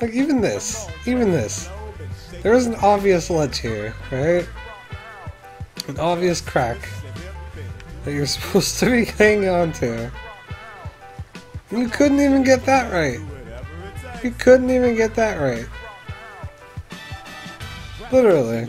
Like even this, even this. There is an obvious ledge here, right? An obvious crack that you're supposed to be hanging on to. You couldn't even get that right. You couldn't even get that right. Literally.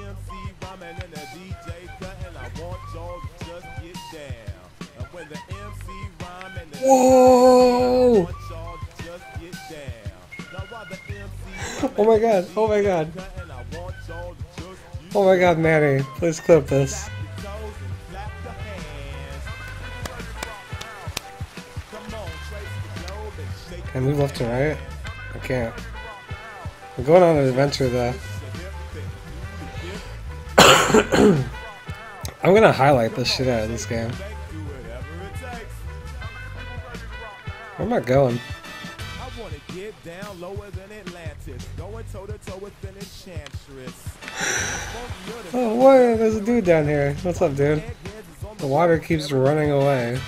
Whoa! Oh my god, oh my god. Oh my god, Manny, please clip this. Can I move left to right? I can't. I'm going on an adventure though. I'm gonna highlight the shit out of this game. Where am I going? Oh, what? There's a dude down here. What's up, dude? The water keeps running away.